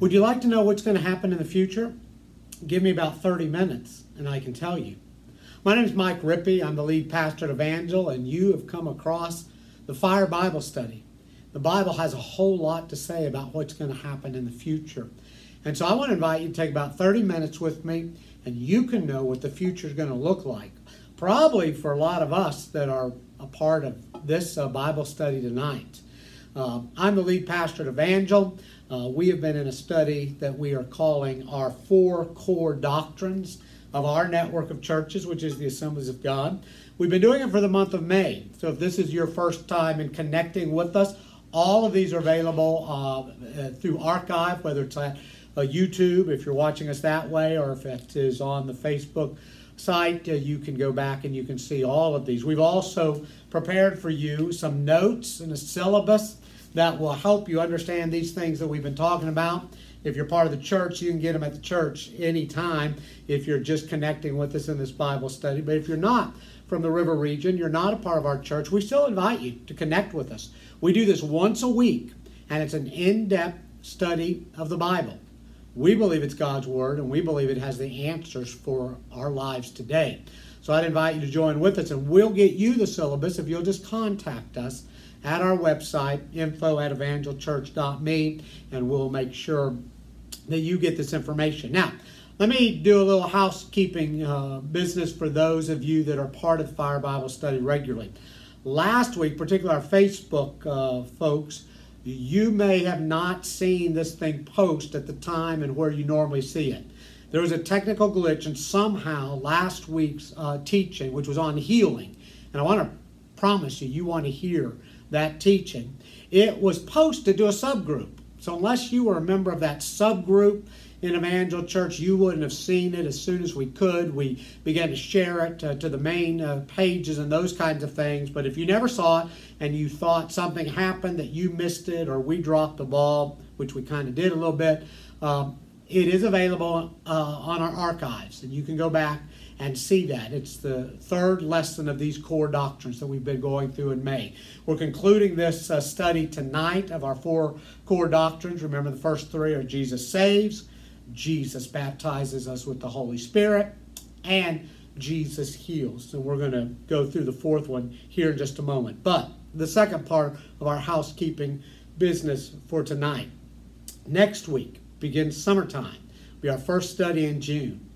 Would you like to know what's going to happen in the future? Give me about 30 minutes and I can tell you. My name is Mike Rippey. I'm the lead pastor at Evangel, and you have come across the Fire Bible Study. The Bible has a whole lot to say about what's going to happen in the future. And so I want to invite you to take about 30 minutes with me, and you can know what the future is going to look like. Probably for a lot of us that are a part of this uh, Bible study tonight. Uh, I'm the lead pastor at Evangel. Uh, we have been in a study that we are calling our four core doctrines of our network of churches, which is the Assemblies of God. We've been doing it for the month of May. So if this is your first time in connecting with us, all of these are available uh, uh through archive, whether it's at uh, YouTube, if you're watching us that way, or if it is on the Facebook site, uh, you can go back and you can see all of these. We've also prepared for you some notes and a syllabus that will help you understand these things that we've been talking about. If you're part of the church, you can get them at the church anytime if you're just connecting with us in this Bible study. But if you're not from the river region, you're not a part of our church, we still invite you to connect with us. We do this once a week, and it's an in depth study of the Bible. We believe it's God's Word, and we believe it has the answers for our lives today. So I'd invite you to join with us, and we'll get you the syllabus if you'll just contact us at our website, info at evangelchurch.me, and we'll make sure that you get this information. Now, let me do a little housekeeping uh, business for those of you that are part of Fire Bible Study regularly. Last week, particularly our Facebook uh, folks, you may have not seen this thing post at the time and where you normally see it. There was a technical glitch, and somehow last week's uh, teaching, which was on healing, and I want to promise you, you want to hear that teaching, it was posted to a subgroup. So unless you were a member of that subgroup in Evangel Church, you wouldn't have seen it as soon as we could. We began to share it uh, to the main uh, pages and those kinds of things. But if you never saw it and you thought something happened that you missed it or we dropped the ball, which we kind of did a little bit, um, it is available uh, on our archives, and you can go back and see that. It's the third lesson of these core doctrines that we've been going through in May. We're concluding this uh, study tonight of our four core doctrines. Remember, the first three are Jesus saves, Jesus baptizes us with the Holy Spirit, and Jesus heals. And we're going to go through the fourth one here in just a moment. But the second part of our housekeeping business for tonight. Next week begins summertime. Be our first study in June.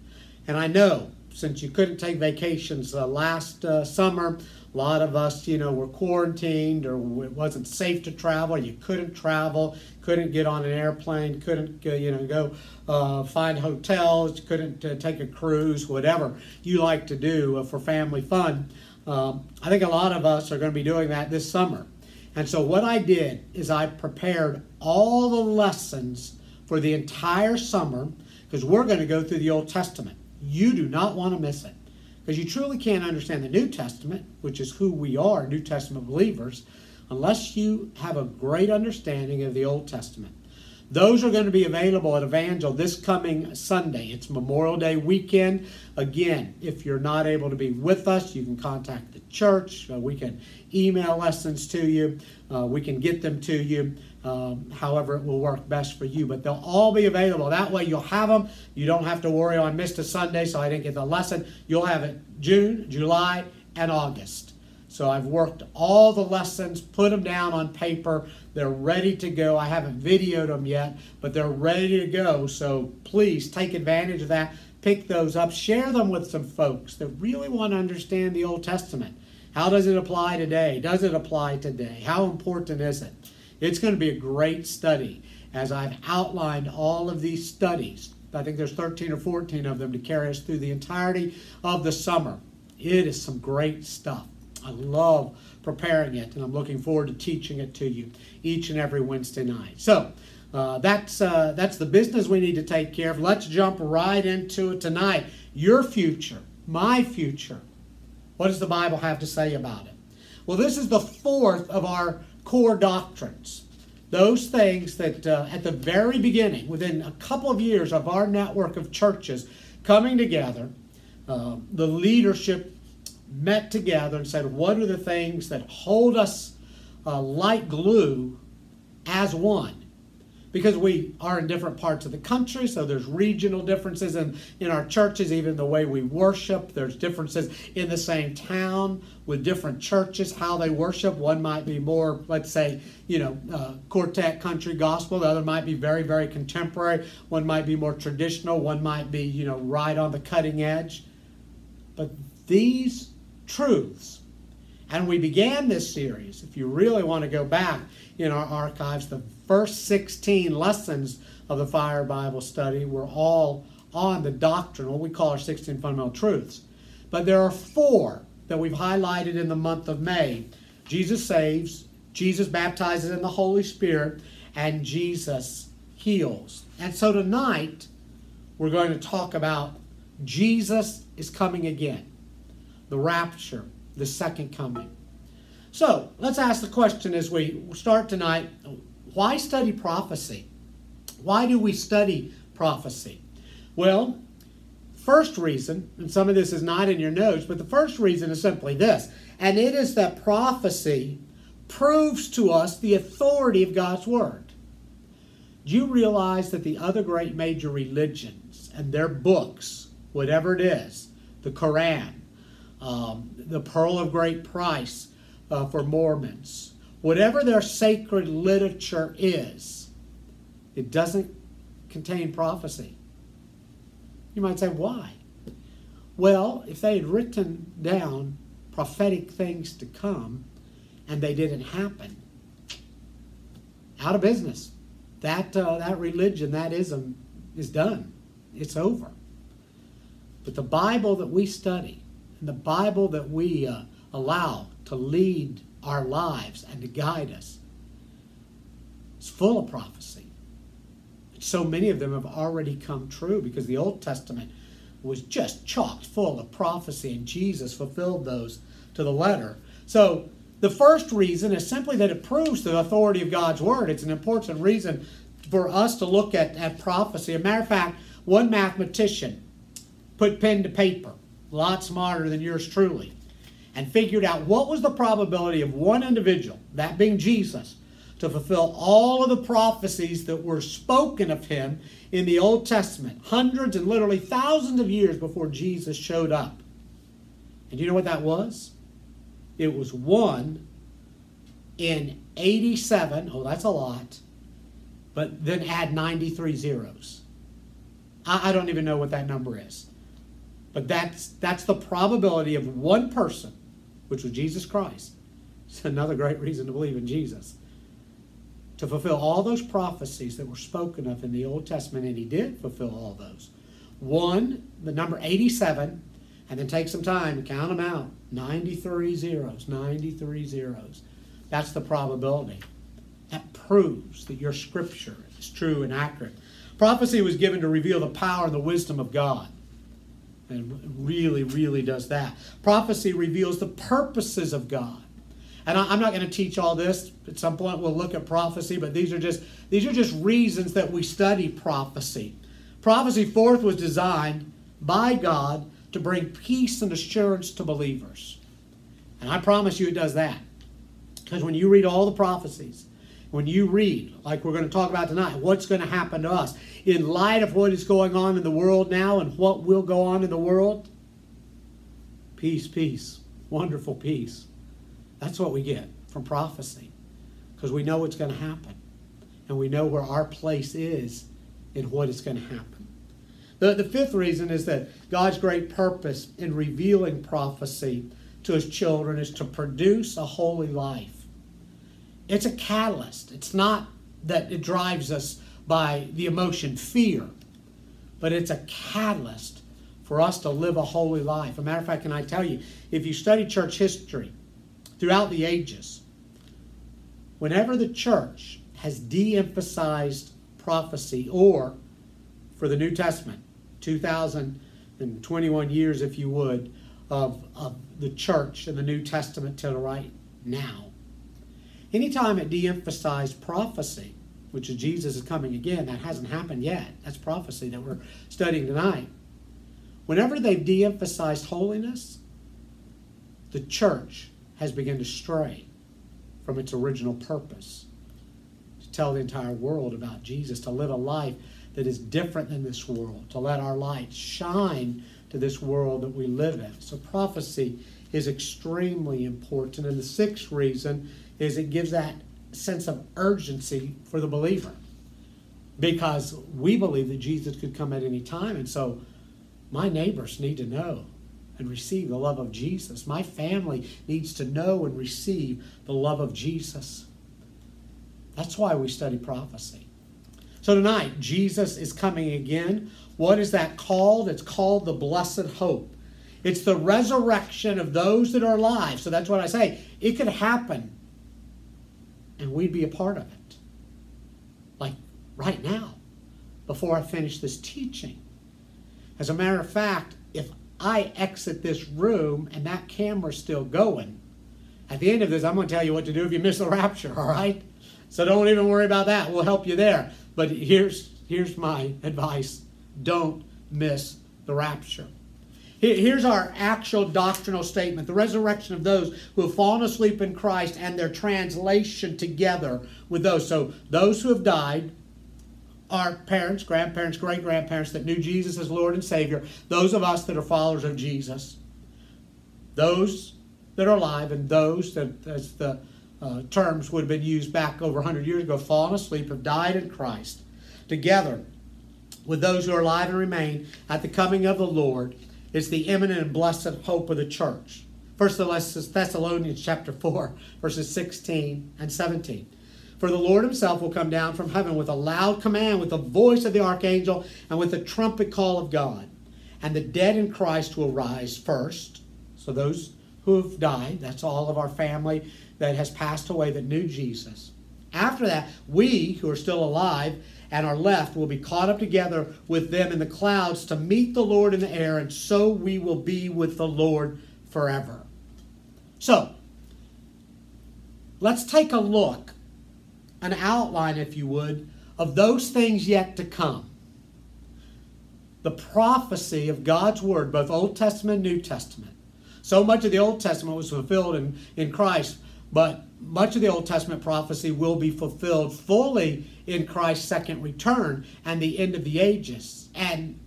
And I know since you couldn't take vacations uh, last uh, summer, a lot of us, you know, were quarantined or it wasn't safe to travel. You couldn't travel, couldn't get on an airplane, couldn't, you know, go uh, find hotels, couldn't uh, take a cruise, whatever you like to do uh, for family fun. Um, I think a lot of us are going to be doing that this summer. And so what I did is I prepared all the lessons for the entire summer because we're going to go through the Old Testament. You do not want to miss it because you truly can't understand the New Testament, which is who we are, New Testament believers, unless you have a great understanding of the Old Testament. Those are going to be available at Evangel this coming Sunday. It's Memorial Day weekend. Again, if you're not able to be with us, you can contact church. Uh, we can email lessons to you. Uh, we can get them to you um, however it will work best for you. But they'll all be available. That way you'll have them. You don't have to worry, oh, I missed a Sunday, so I didn't get the lesson. You'll have it June, July, and August. So I've worked all the lessons, put them down on paper. They're ready to go. I haven't videoed them yet, but they're ready to go. So please take advantage of that. Pick those up. Share them with some folks that really want to understand the Old Testament. How does it apply today? Does it apply today? How important is it? It's going to be a great study as I've outlined all of these studies. I think there's 13 or 14 of them to carry us through the entirety of the summer. It is some great stuff. I love preparing it, and I'm looking forward to teaching it to you each and every Wednesday night. So, uh, that's uh, that's the business we need to take care of. Let's jump right into it tonight. Your future, my future. What does the Bible have to say about it? Well, this is the fourth of our core doctrines. Those things that uh, at the very beginning, within a couple of years of our network of churches coming together, uh, the leadership met together and said, What are the things that hold us uh, like glue as one? Because we are in different parts of the country, so there's regional differences in, in our churches, even the way we worship. There's differences in the same town with different churches, how they worship. One might be more, let's say, you know, uh, quartet country gospel. The other might be very, very contemporary. One might be more traditional. One might be, you know, right on the cutting edge. But these truths, and we began this series, if you really want to go back in our archives, the first 16 lessons of the Fire Bible study were all on the doctrinal, we call our 16 fundamental truths. But there are four that we've highlighted in the month of May Jesus saves, Jesus baptizes in the Holy Spirit, and Jesus heals. And so tonight, we're going to talk about Jesus is coming again, the rapture, the second coming. So let's ask the question as we start tonight why study prophecy? Why do we study prophecy? Well, first reason, and some of this is not in your notes, but the first reason is simply this, and it is that prophecy proves to us the authority of God's Word. Do you realize that the other great major religions and their books, whatever it is, the Quran, um, the Pearl of Great Price uh, for Mormons, whatever their sacred literature is, it doesn't contain prophecy. You might say, why? Well, if they had written down prophetic things to come and they didn't happen, out of business. That, uh, that religion, that ism, is done. It's over. But the Bible that we study, and the Bible that we uh, allow to lead our lives and to guide us. It's full of prophecy. So many of them have already come true because the Old Testament was just chocked full of prophecy, and Jesus fulfilled those to the letter. So, the first reason is simply that it proves the authority of God's Word. It's an important reason for us to look at, at prophecy. As a matter of fact, one mathematician put pen to paper, a lot smarter than yours truly, and figured out what was the probability of one individual, that being Jesus, to fulfill all of the prophecies that were spoken of him in the Old Testament, hundreds and literally thousands of years before Jesus showed up. And do you know what that was? It was one in 87. Oh, that's a lot. But then add 93 zeros. I, I don't even know what that number is. But that's, that's the probability of one person which was Jesus Christ. It's another great reason to believe in Jesus. To fulfill all those prophecies that were spoken of in the Old Testament, and he did fulfill all those. One, the number 87, and then take some time count them out. 93 zeros, 93 zeros. That's the probability. That proves that your scripture is true and accurate. Prophecy was given to reveal the power and the wisdom of God and really, really does that. Prophecy reveals the purposes of God. And I, am not going to teach all this. At some point, we'll look at prophecy, but these are just these are just reasons that we study prophecy. Prophecy, fourth, was designed by God to bring peace and assurance to believers. And I promise you it does that. Because when you read all the prophecies, when you read, like we're going to talk about tonight, what's going to happen to us in light of what is going on in the world now and what will go on in the world, peace, peace, wonderful peace. That's what we get from prophecy because we know what's going to happen and we know where our place is in what is going to happen. The, the fifth reason is that God's great purpose in revealing prophecy to his children is to produce a holy life. It's a catalyst. It's not that it drives us by the emotion fear, but it's a catalyst for us to live a holy life. A matter of fact, can I tell you, if you study church history throughout the ages, whenever the church has de emphasized prophecy, or for the New Testament, 2021 years, if you would, of, of the church in the New Testament till right now, Anytime it de emphasized prophecy, which is Jesus is coming again, that hasn't happened yet. That's prophecy that we're studying tonight. Whenever they've de emphasized holiness, the church has begun to stray from its original purpose to tell the entire world about Jesus, to live a life that is different than this world, to let our light shine to this world that we live in. So prophecy is extremely important. And the sixth reason is it gives that sense of urgency for the believer because we believe that Jesus could come at any time. And so my neighbors need to know and receive the love of Jesus. My family needs to know and receive the love of Jesus. That's why we study prophecy. So tonight, Jesus is coming again. What is that called? It's called the blessed hope. It's the resurrection of those that are alive. So that's what I say. It could happen, and we'd be a part of it. Like right now, before I finish this teaching. As a matter of fact, if I exit this room and that camera's still going, at the end of this, I'm going to tell you what to do if you miss the rapture, all right? So don't even worry about that. We'll help you there. But here's, here's my advice don't miss the rapture. Here's our actual doctrinal statement. The resurrection of those who have fallen asleep in Christ and their translation together with those. So, those who have died, our parents, grandparents, great grandparents that knew Jesus as Lord and Savior, those of us that are followers of Jesus, those that are alive, and those that, as the uh, terms would have been used back over 100 years ago, fallen asleep, have died in Christ, together with those who are alive and remain at the coming of the Lord is the imminent and blessed hope of the church. First Thessalonians chapter 4, verses 16 and 17. For the Lord himself will come down from heaven with a loud command, with the voice of the archangel, and with the trumpet call of God. And the dead in Christ will rise first. So those who have died, that's all of our family that has passed away that knew Jesus. After that, we who are still alive and are left will be caught up together with them in the clouds to meet the Lord in the air, and so we will be with the Lord forever. So, let's take a look, an outline, if you would, of those things yet to come. The prophecy of God's Word, both Old Testament and New Testament. So much of the Old Testament was fulfilled in, in Christ, but much of the Old Testament prophecy will be fulfilled fully in Christ's second return and the end of the ages. And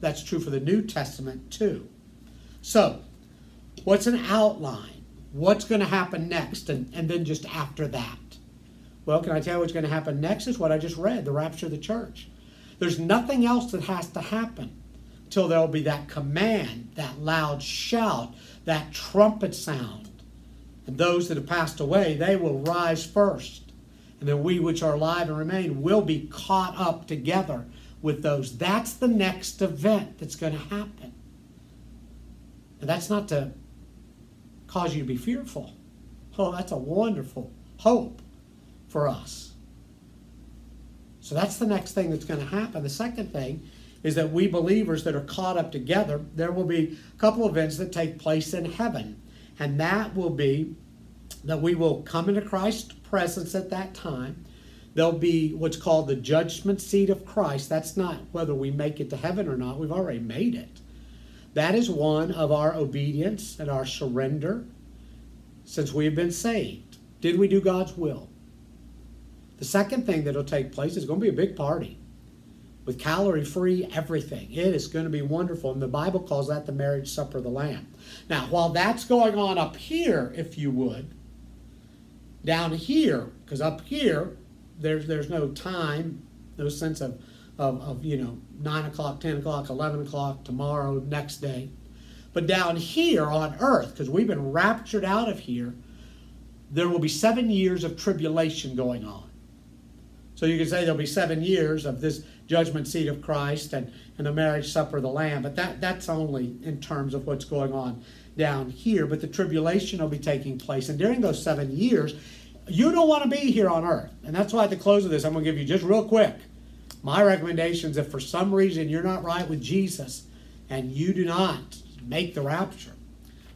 that's true for the New Testament too. So, what's an outline? What's going to happen next and, and then just after that? Well, can I tell you what's going to happen next? Is what I just read the rapture of the church. There's nothing else that has to happen till there'll be that command, that loud shout, that trumpet sound and those that have passed away, they will rise first. And then we which are alive and remain will be caught up together with those. That's the next event that's going to happen. And that's not to cause you to be fearful. Oh, that's a wonderful hope for us. So that's the next thing that's going to happen. The second thing is that we believers that are caught up together, there will be a couple events that take place in heaven. And that will be that we will come into Christ's presence at that time. There'll be what's called the judgment seat of Christ. That's not whether we make it to heaven or not, we've already made it. That is one of our obedience and our surrender since we have been saved. Did we do God's will? The second thing that'll take place is going to be a big party with calorie free everything. It is going to be wonderful. And the Bible calls that the marriage supper of the Lamb. Now, while that's going on up here, if you would, down here, because up here, there's, there's no time, no sense of, of, of, you know, 9 o'clock, 10 o'clock, 11 o'clock, tomorrow, next day. But down here on earth, because we've been raptured out of here, there will be seven years of tribulation going on. So you can say there'll be seven years of this judgment seat of Christ and, and the marriage supper of the Lamb, but that, that's only in terms of what's going on down here. But the tribulation will be taking place. And during those seven years, you don't want to be here on earth. And that's why at the close of this, I'm going to give you just real quick my recommendations if for some reason you're not right with Jesus and you do not make the rapture.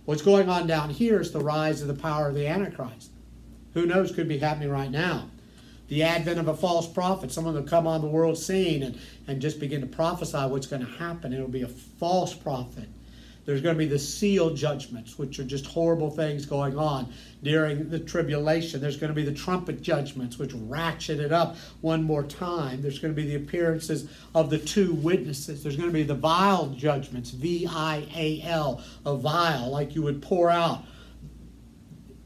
What's going on down here is the rise of the power of the Antichrist. Who knows, could be happening right now the advent of a false prophet, someone will come on the world scene and, and just begin to prophesy what's going to happen. It'll be a false prophet There's going to be the seal judgments, which are just horrible things going on during the tribulation. There's going to be the trumpet judgments, which ratchet it up one more time. There's going to be the appearances of the two witnesses. There's going to be the vial judgments, V I A L, a vial, like you would pour out.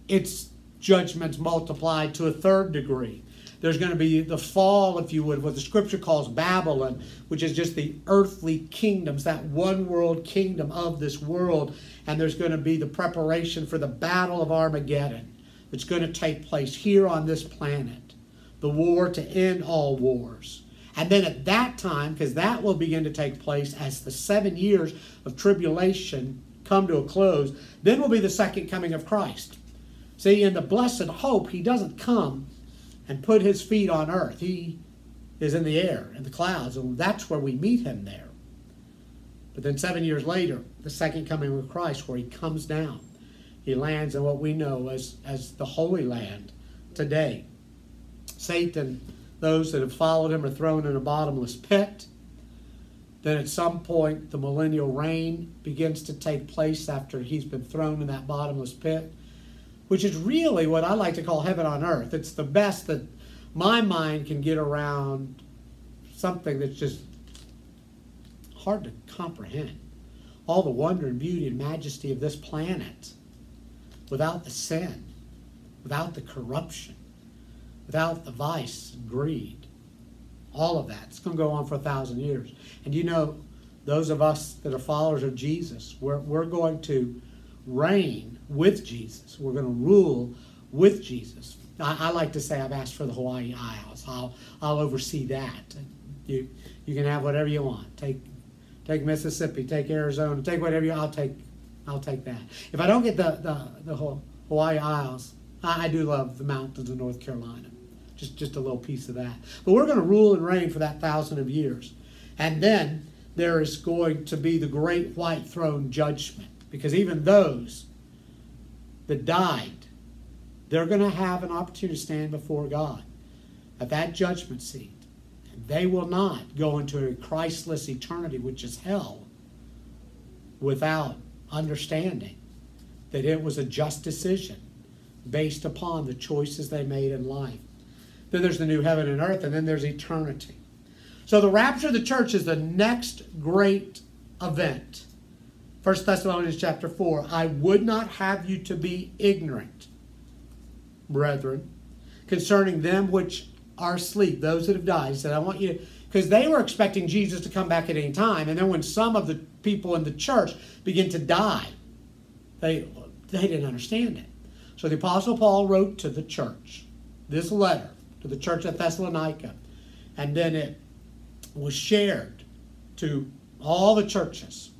Its judgments multiplied to a third degree. There's going to be the fall, if you would, what the scripture calls Babylon, which is just the earthly kingdoms, that one world kingdom of this world. And there's going to be the preparation for the battle of Armageddon that's going to take place here on this planet. The war to end all wars. And then at that time, because that will begin to take place as the seven years of tribulation come to a close, then will be the second coming of Christ. See, in the blessed hope, he doesn't come and put his feet on earth. He is in the air, in the clouds, and that's where we meet him there. But then seven years later, the second coming of Christ, where he comes down, he lands in what we know as, as the Holy Land today. Satan, those that have followed him, are thrown in a bottomless pit. Then at some point, the millennial reign begins to take place after he's been thrown in that bottomless pit which is really what I like to call heaven on earth. It's the best that my mind can get around something that's just hard to comprehend. All the wonder and beauty and majesty of this planet without the sin, without the corruption, without the vice greed. All of that. It's going to go on for a thousand years. And you know, those of us that are followers of Jesus, we're, we're going to reign with Jesus. We're going to rule with Jesus. I, I, like to say I've asked for the Hawaii Isles. I'll I'll oversee that. You you can have whatever you want. Take take Mississippi, take Arizona, take whatever you. I'll take I'll take that. If I don't get the the, the Hawaii Isles, I, I do love the mountains of North Carolina. Just just a little piece of that. But we're going to rule and reign for that thousand of years, and then there is going to be the great white throne judgment because even those that died, they're going to have an opportunity to stand before God at that judgment seat. And they will not go into a Christless eternity, which is hell, without understanding that it was a just decision based upon the choices they made in life. Then there's the new heaven and earth, and then there's eternity. So the rapture of the church is the next great event 1 Thessalonians chapter 4 I would not have you to be ignorant, brethren, concerning them which are asleep, those that have died. He said, I want you to, because they were expecting Jesus to come back at any time. And then when some of the people in the church begin to die, they, they didn't understand it. So the Apostle Paul wrote to the church this letter to the church at Thessalonica. And then it was shared to all the churches.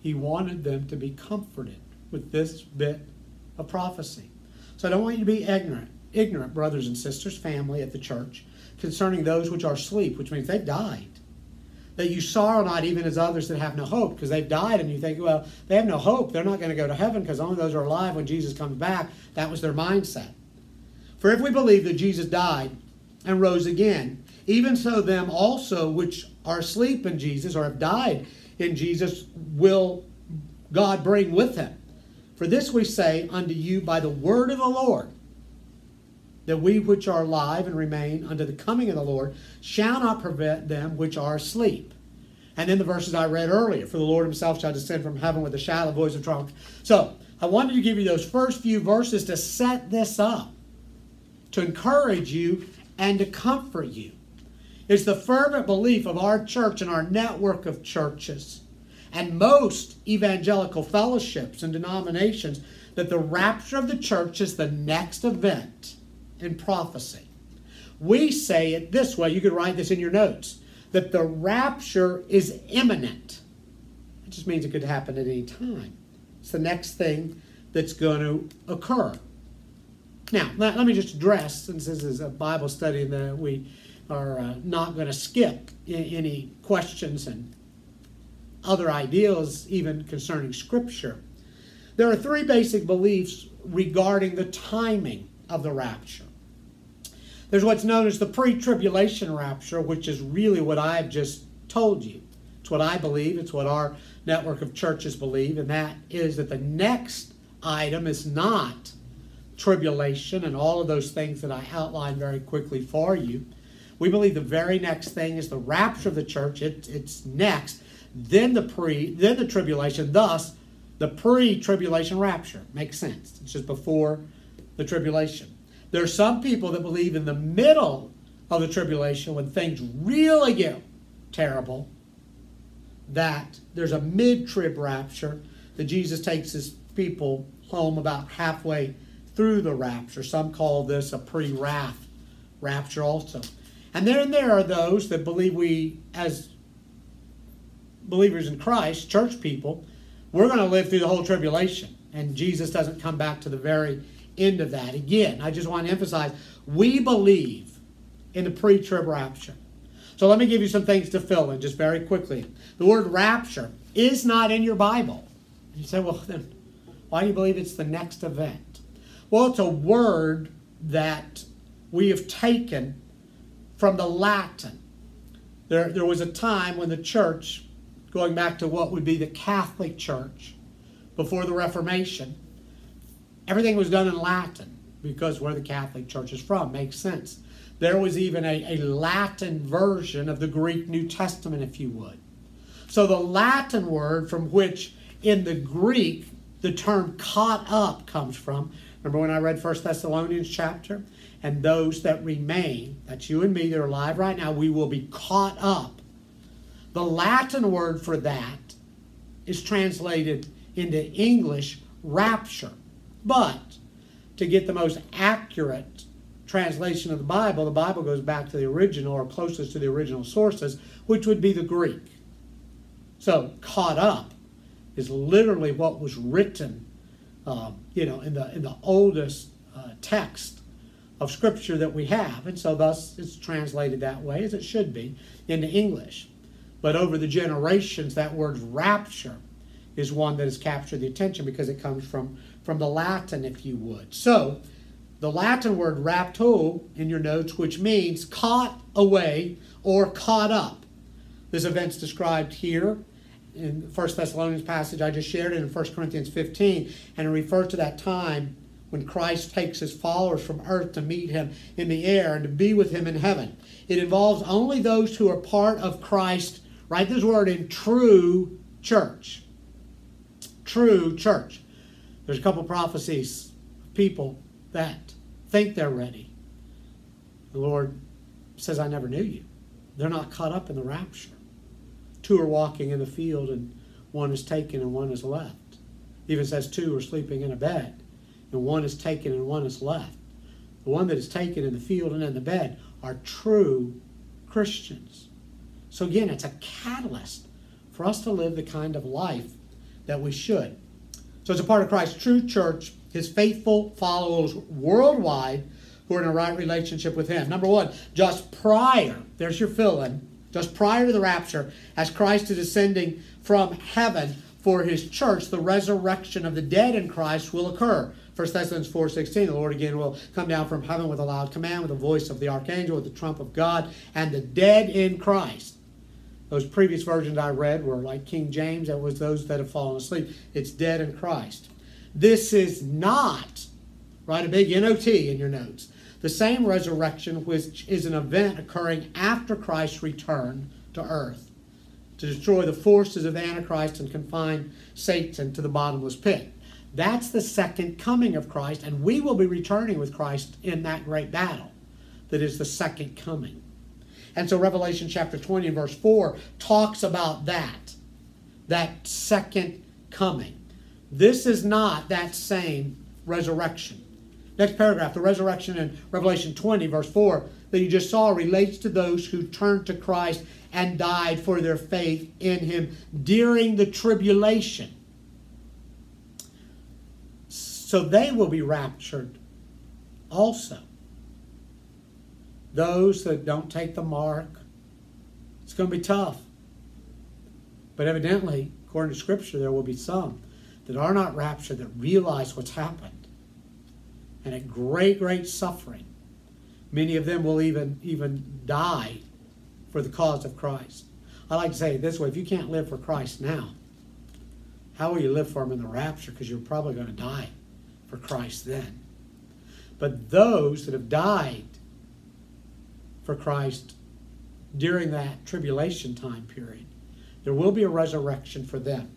He wanted them to be comforted with this bit of prophecy. So I don't want you to be ignorant, ignorant, brothers and sisters, family at the church, concerning those which are asleep, which means they've died. That you sorrow not even as others that have no hope, because they've died, and you think, well, they have no hope. They're not going to go to heaven because only those are alive when Jesus comes back. That was their mindset. For if we believe that Jesus died and rose again, even so them also which are asleep in Jesus or have died in Jesus will God bring with him. For this we say unto you by the word of the Lord, that we which are alive and remain unto the coming of the Lord shall not prevent them which are asleep. And then the verses I read earlier, for the Lord himself shall descend from heaven with a shout, a voice of trump. So I wanted to give you those first few verses to set this up, to encourage you and to comfort you. It's the fervent belief of our church and our network of churches and most evangelical fellowships and denominations that the rapture of the church is the next event in prophecy. We say it this way, you could write this in your notes, that the rapture is imminent. It just means it could happen at any time. It's the next thing that's going to occur. Now, let, let me just address, since this is a Bible study that we are uh, not going to skip any questions and other ideas, even concerning Scripture. There are three basic beliefs regarding the timing of the rapture. There's what's known as the pre tribulation rapture, which is really what I've just told you It's what I believe, it's what our network of churches believe, and that is that the next item is not tribulation and all of those things that I outlined very quickly for you. We believe the very next thing is the rapture of the church. It, it's next, then the pre, then the tribulation. Thus, the pre-tribulation rapture makes sense. It's just before the tribulation. There are some people that believe in the middle of the tribulation when things really get terrible that there's a mid-trib rapture that Jesus takes his people home about halfway through the rapture. Some call this a pre-wrath rapture also. And there and there are those that believe we as believers in Christ, church people, we're going to live through the whole tribulation and Jesus doesn't come back to the very end of that. Again, I just want to emphasize we believe in the pre trib rapture. So let me give you some things to fill in just very quickly. The word rapture is not in your Bible. You say, well, then why do you believe it's the next event? Well, it's a word that we have taken from the Latin. There, there was a time when the church, going back to what would be the Catholic Church before the Reformation, everything was done in Latin because where the Catholic Church is from makes sense. There was even a, a Latin version of the Greek New Testament, if you would. So the Latin word from which in the Greek the term caught up comes from. Remember when I read First Thessalonians chapter? And those that remain, that's you and me that are alive right now, we will be caught up. The Latin word for that is translated into English rapture. But to get the most accurate translation of the Bible, the Bible goes back to the original or closest to the original sources, which would be the Greek. So, caught up is literally what was written, um, you know, in the in the oldest uh, text of Scripture that we have, and so thus it's translated that way as it should be into English. But over the generations, that word rapture is one that has captured the attention because it comes from from the Latin, if you would. So, the Latin word rapto in your notes, which means caught away or caught up. This event's described here in First Thessalonians passage I just shared it in 1 Corinthians 15, and it refers to that time when Christ takes his followers from earth to meet him in the air and to be with him in heaven. It involves only those who are part of Christ, write this word in true church. True church. There's a couple prophecies of people that think they're ready. The Lord says, I never knew you. They're not caught up in the rapture. Two are walking in the field, and one is taken and one is left. Even says two are sleeping in a bed, and one is taken and one is left. The one that is taken in the field and in the bed are true Christians. So again, it's a catalyst for us to live the kind of life that we should. So, it's a part of Christ's true church, his faithful followers worldwide who are in a right relationship with him. Number one, just prior, there's your fill in, just prior to the rapture, as Christ is ascending from heaven for his church, the resurrection of the dead in Christ will occur. 1 Thessalonians 4.16, the Lord again will come down from heaven with a loud command, with the voice of the archangel, with the trump of God, and the dead in Christ those previous versions I read were like King James, that was those that have fallen asleep. It's dead in Christ. This is not, write a big NOT in your notes, the same resurrection which is an event occurring after Christ's return to earth to destroy the forces of Antichrist and confine Satan to the bottomless pit. That's the second coming of Christ, and we will be returning with Christ in that great battle that is the second coming. And so Revelation chapter 20 and verse 4 talks about that, that second coming. This is not that same resurrection. Next paragraph, the resurrection in Revelation 20, verse 4, that you just saw relates to those who turned to Christ and died for their faith in Him during the tribulation. So they will be raptured also those that don't take the mark. It's going to be tough. But evidently, according to Scripture, there will be some that are not raptured that realize what's happened. And at great, great suffering, many of them will even, even die for the cause of Christ. I like to say it this way if you can't live for Christ now, how will you live for Him in the rapture? Because you're probably going to die for Christ then. But those that have died for Christ during that tribulation time period, there will be a resurrection for them.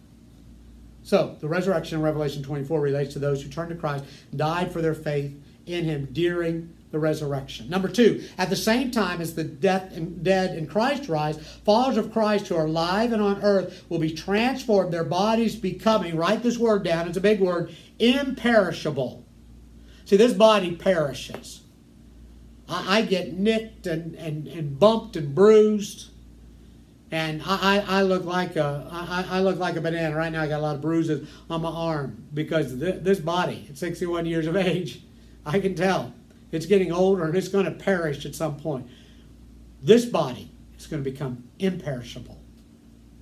So, the resurrection in Revelation 24 relates to those who turned to Christ, died for their faith in Him during the resurrection. Number two, at the same time as the death and dead in Christ rise, followers of Christ who are alive and on earth will be transformed, their bodies becoming, write this word down, it's a big word, imperishable. See, this body perishes. I, I get nicked and, and, and bumped and bruised. And I, I, I look like a I, I look like a banana right now. I got a lot of bruises on my arm because th- this body at 61 years of age, I can tell it's getting older and it's going to perish at some point. This body is going to become imperishable,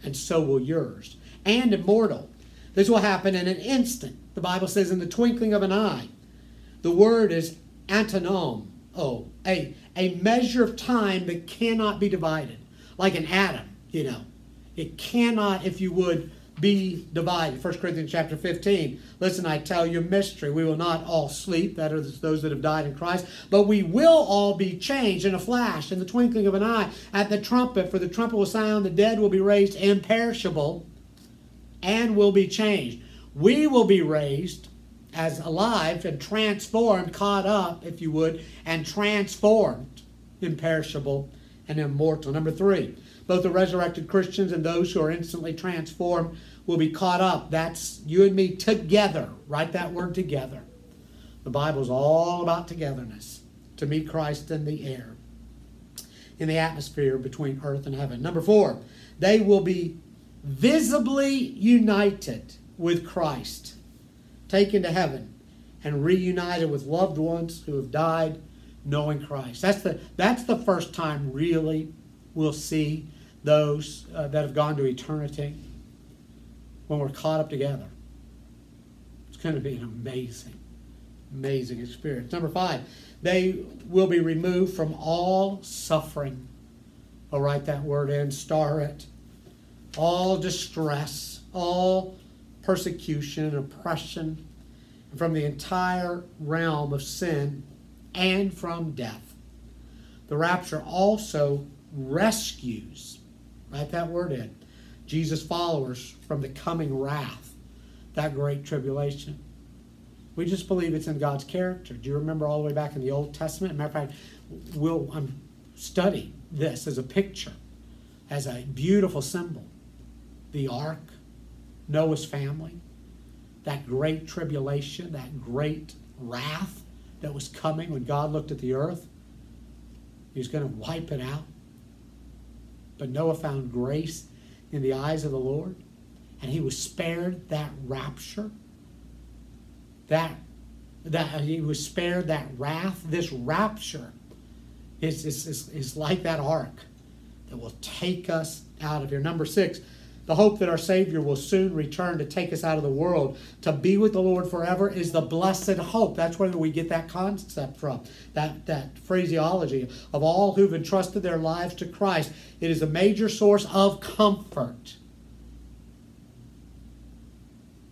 and so will yours, and immortal. This will happen in an instant. The Bible says, in the twinkling of an eye. The word is antonom, oh, a, a measure of time that cannot be divided, like an atom, you know. It cannot, if you would, be divided. 1 Corinthians chapter 15. Listen, I tell you mystery. We will not all sleep, that are those that have died in Christ, but we will all be changed in a flash, in the twinkling of an eye, at the trumpet. For the trumpet will sound, the dead will be raised imperishable, and will be changed. We will be raised as alive and transformed, caught up, if you would, and transformed, imperishable and immortal. Number three, both the resurrected Christians and those who are instantly transformed will be caught up. That's you and me together. Write that word together. The Bible's all about togetherness to meet Christ in the air, in the atmosphere between earth and heaven. Number four, they will be visibly united with Christ, taken to heaven, and reunited with loved ones who have died knowing Christ. That's the, that's the first time really we'll see those uh, that have gone to eternity when we're caught up together. It's going to be an amazing, amazing experience. Number five, they will be removed from all suffering. I'll write that word in, star it. All distress, all persecution and oppression, from the entire realm of sin and from death. The rapture also rescues Write that word in. Jesus' followers from the coming wrath, that great tribulation. We just believe it's in God's character. Do you remember all the way back in the Old Testament? Matter of fact, we'll um, study this as a picture, as a beautiful symbol. The ark, Noah's family, that great tribulation, that great wrath that was coming when God looked at the earth. He was going to wipe it out. But Noah found grace in the eyes of the Lord, and he was spared that rapture. That, that uh, he was spared that wrath. This rapture is, is, is, is like that ark that will take us out of here. Number six, the hope that our Savior will soon return to take us out of the world, to be with the Lord forever, is the blessed hope. That's where we get that concept from, that, that phraseology of all who've entrusted their lives to Christ. It is a major source of comfort.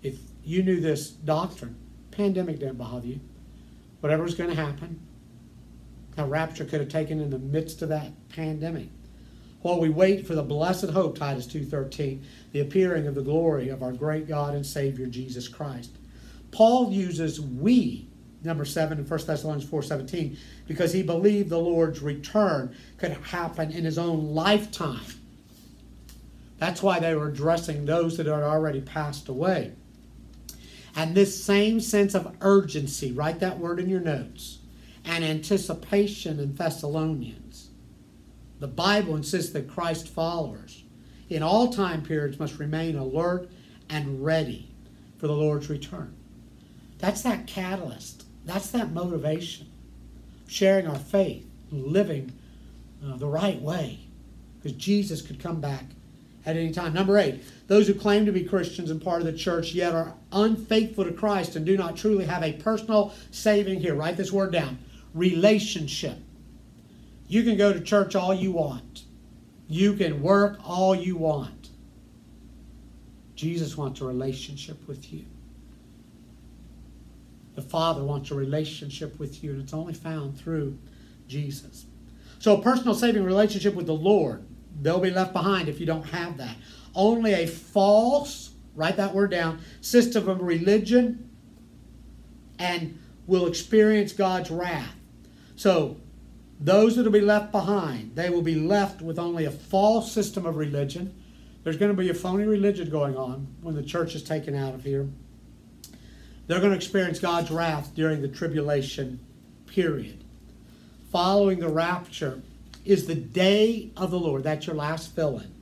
If you knew this doctrine, pandemic didn't bother you. Whatever was going to happen, a rapture could have taken in the midst of that pandemic while we wait for the blessed hope titus 2.13 the appearing of the glory of our great god and savior jesus christ. Paul uses we number 7 in 1 thessalonians 4.17 because he believed the lord's return could happen in his own lifetime. That's why they were addressing those that had already passed away. And this same sense of urgency write that word in your notes and anticipation in thessalonians the Bible insists that Christ followers in all time periods must remain alert and ready for the Lord's return. That's that catalyst. That's that motivation. Sharing our faith, living uh, the right way, because Jesus could come back at any time. Number eight, those who claim to be Christians and part of the church yet are unfaithful to Christ and do not truly have a personal saving here. Write this word down relationship you can go to church all you want. You can work all you want. Jesus wants a relationship with you. The Father wants a relationship with you, and it's only found through Jesus. So, a personal saving relationship with the Lord, they'll be left behind if you don't have that. Only a false, write that word down, system of religion and will experience God's wrath. So, those that will be left behind, they will be left with only a false system of religion. There's going to be a phony religion going on when the church is taken out of here. They're going to experience God's wrath during the tribulation period. Following the rapture is the day of the Lord. That's your last fill in.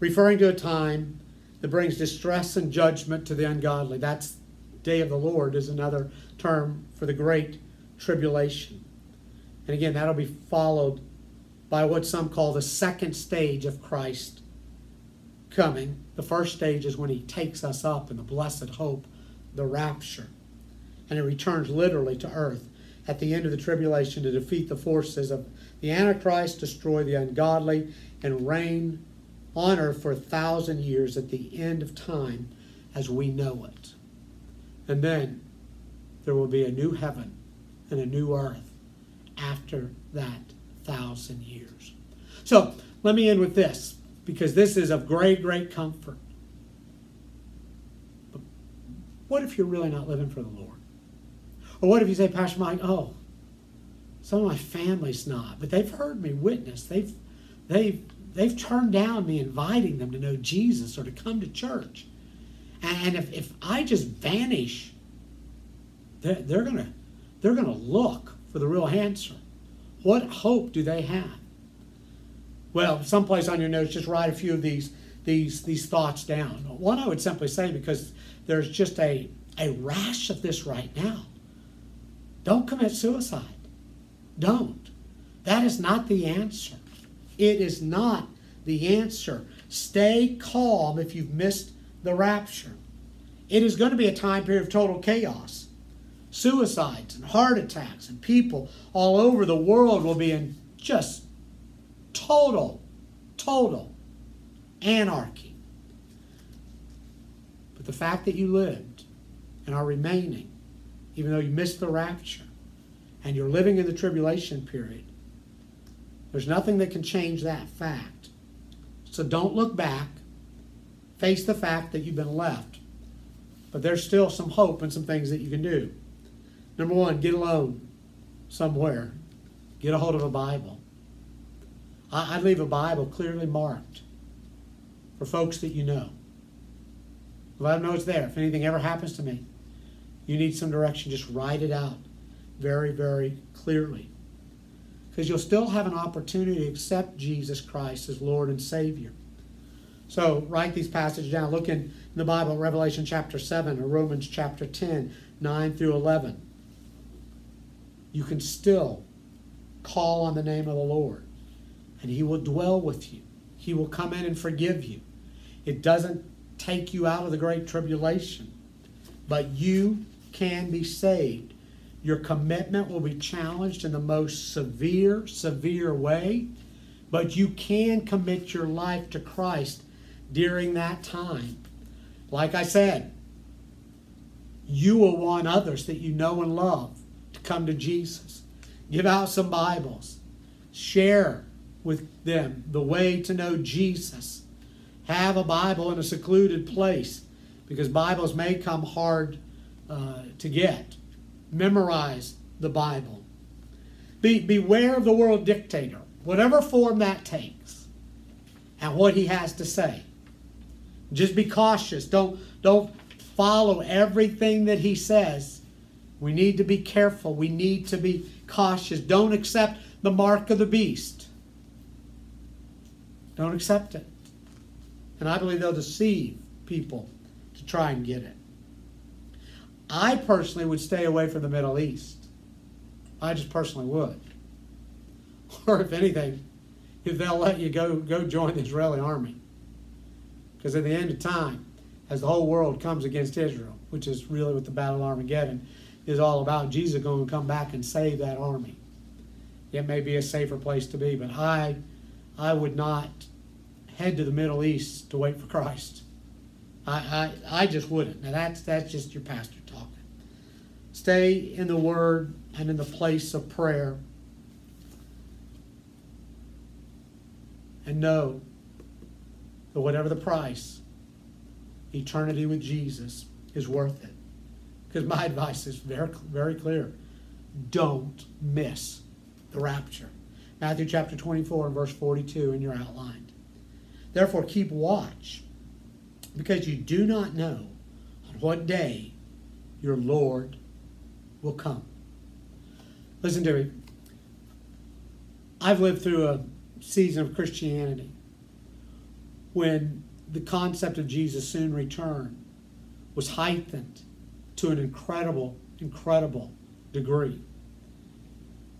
Referring to a time that brings distress and judgment to the ungodly. That's day of the Lord, is another term for the great tribulation. And again, that'll be followed by what some call the second stage of Christ coming. The first stage is when he takes us up in the blessed hope, the rapture. And he returns literally to earth at the end of the tribulation to defeat the forces of the Antichrist, destroy the ungodly, and reign on earth for a thousand years at the end of time as we know it. And then there will be a new heaven and a new earth after that thousand years. So let me end with this because this is of great, great comfort. But what if you're really not living for the Lord? Or what if you say, Pastor Mike, oh, some of my family's not, but they've heard me witness. They've they've they've turned down me inviting them to know Jesus or to come to church. And if, if I just vanish, they're, they're gonna they're gonna look for the real answer. What hope do they have? Well, someplace on your notes, just write a few of these these these thoughts down. One I would simply say because there's just a a rash of this right now. Don't commit suicide. Don't. That is not the answer. It is not the answer. Stay calm if you've missed the rapture. It is going to be a time period of total chaos suicides and heart attacks, and people all over the world will be in just total, total anarchy. But the fact that you lived and are remaining, even though you missed the rapture, and you're living in the tribulation period, there's nothing that can change that fact. So don't look back. Face the fact that you've been left. But there's still some hope and some things that you can do. Number one, get alone somewhere. Get a hold of a Bible. I, would leave a Bible clearly marked for folks that you know. Let them know it's there. If anything ever happens to me, you need some direction, just write it out very, very clearly. Because you'll still have an opportunity to accept Jesus Christ as Lord and Savior. So write these passages down. Look in the Bible, Revelation chapter 7 or Romans chapter 10, 9 through 11 you can still call on the name of the Lord and He will dwell with you. He will come in and forgive you. It doesn't take you out of the great tribulation, but you can be saved. Your commitment will be challenged in the most severe, severe way, but you can commit your life to Christ during that time. Like I said, you will want others that you know and love come to Jesus. Give out some Bibles. Share with them the way to know Jesus. Have a Bible in a secluded place because Bibles may come hard uh, to get. Memorize the Bible. Be, beware of the world dictator, whatever form that takes, and what he has to say. Just be cautious. Don't, don't follow everything that he says we need to be careful. We need to be cautious. Don't accept the mark of the beast. Don't accept it. And I believe they'll deceive people to try and get it. I personally would stay away from the Middle East. I just personally would. Or if anything, if they'll let you go, go join the Israeli army. Because at the end of time, as the whole world comes against Israel, which is really what the Battle of Armageddon is all about. Jesus going to come back and save that army. It may be a safer place to be, but I, I would not head to the Middle East to wait for Christ. I, I, I just wouldn't. Now that's that's just your pastor talking. Stay in the Word and in the place of prayer. And know that whatever the price, eternity with Jesus is worth it. Because my advice is very, very clear. Don't miss the rapture. Matthew chapter 24 and verse 42 in your outline. Therefore, keep watch, because you do not know on what day your Lord will come. Listen to me. I've lived through a season of Christianity when the concept of Jesus' soon return was heightened to an incredible, incredible degree.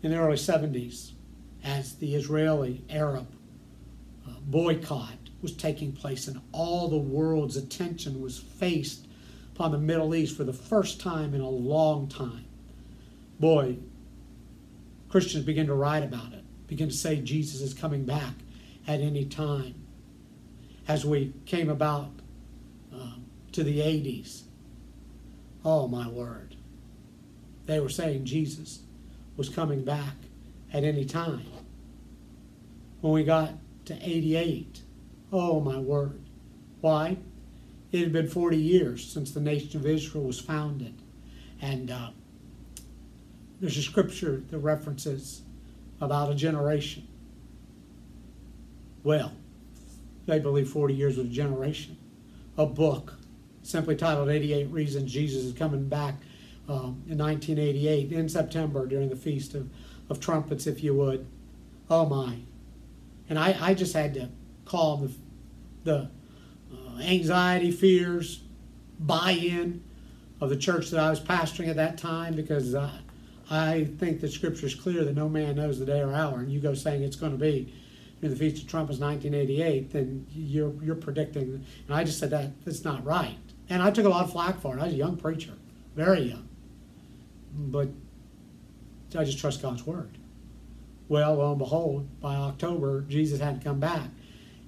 In the early 70s, as the Israeli Arab uh, boycott was taking place and all the world's attention was faced upon the Middle East for the first time in a long time. Boy, Christians begin to write about it, begin to say Jesus is coming back at any time. As we came about uh, to the 80s, oh my word, they were saying Jesus was coming back at any time. When we got to 88, oh my word. Why? It had been 40 years since the nation of Israel was founded. And uh, there's a scripture that references about a generation. Well, they believe 40 years was a generation. A book simply titled 88 Reasons Jesus is Coming Back um, in 1988, in September, during the Feast of, of Trumpets, if you would. Oh my. And I, I just had to calm the, the uh, anxiety, fears, buy in of the church that I was pastoring at that time because I, I think the scripture is clear that no man knows the day or hour, and you go saying it's going to be in the Feast of Trumpets 1988, then you're, you're predicting. And I just said that that's not right. And I took a lot of flack for it. I was a young preacher, very young. But I just trust God's word. Well, lo and behold, by October, Jesus hadn't come back.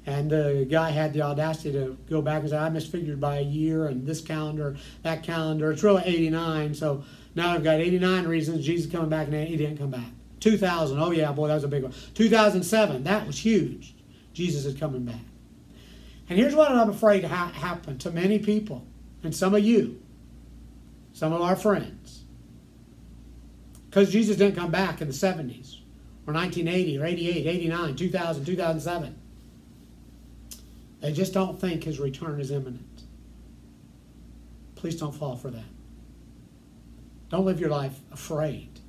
And the guy had the audacity to go back and say, I misfigured by a year and this calendar, that calendar. It's really 89. So now I've got 89 reasons Jesus coming back and he didn't come back. 2000, oh yeah, boy, that was a big one. 2007, that was huge. Jesus is coming back. And here's what I'm afraid ha- happen to many people, and some of you, some of our friends. Because Jesus didn't come back in the 70s, or 1980, or 88, 89, 2000, 2007. They just don't think his return is imminent. Please don't fall for that. Don't live your life afraid.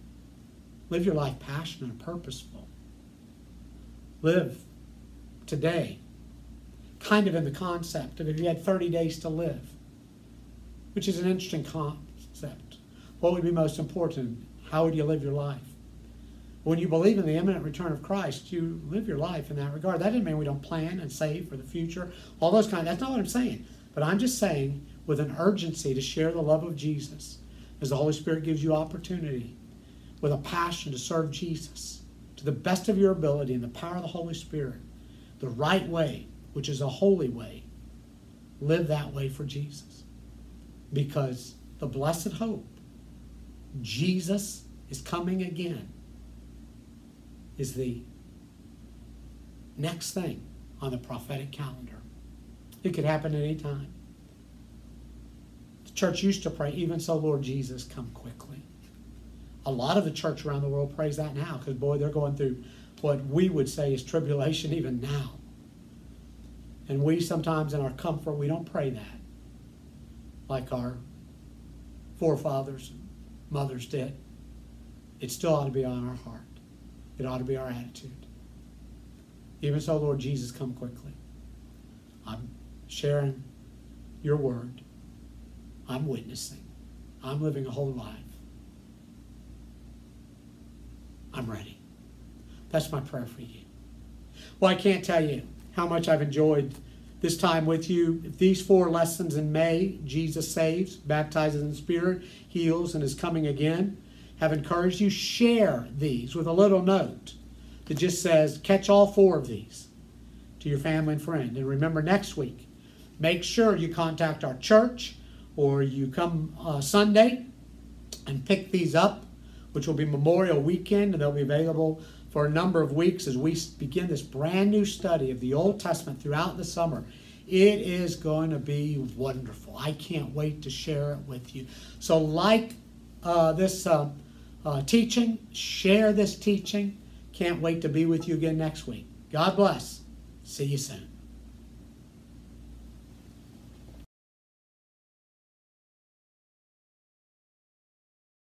Live your life passionate and purposeful. Live today, kind of in the concept of if you had 30 days to live, which is an interesting concept. What would be most important? How would you live your life? When you believe in the imminent return of Christ, you live your life in that regard. That doesn't mean we don't plan and save for the future, all those kind. Of, that's not what I'm saying. But I'm just saying, with an urgency to share the love of Jesus, as the Holy Spirit gives you opportunity with a passion to serve Jesus to the best of your ability in the power of the Holy Spirit, the right way, which is a holy way. Live that way for Jesus. Because the blessed hope, Jesus is coming again, is the next thing on the prophetic calendar. It could happen at any time. The church used to pray, even so, Lord Jesus, come quickly a lot of the church around the world prays that now because, boy, they're going through what we would say is tribulation even now. And we sometimes, in our comfort, we don't pray that like our forefathers and mothers did. It still ought to be on our heart, it ought to be our attitude. Even so, Lord Jesus, come quickly. I'm sharing your word, I'm witnessing, I'm living a whole life. I'm ready. That's my prayer for you. Well, I can't tell you how much I've enjoyed this time with you. These four lessons in May Jesus saves, baptizes in the Spirit, heals, and is coming again have encouraged you. Share these with a little note that just says, catch all four of these. to your family and friend. And remember, next week, make sure you contact our church or you come uh, Sunday and pick these up, which will be Memorial Weekend, and they'll be available for a number of weeks as we begin this brand new study of the Old Testament throughout the summer. It is going to be wonderful. I can't wait to share it with you. So, like uh, this uh, uh, teaching, share this teaching. Can't wait to be with you again next week. God bless. See you soon.